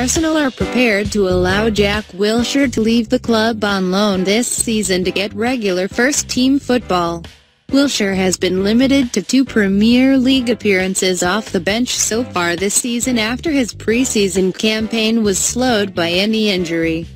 Arsenal are prepared to allow Jack Wilshere to leave the club on loan this season to get regular first-team football. Wilshere has been limited to two Premier League appearances off the bench so far this season after his preseason campaign was slowed by any injury.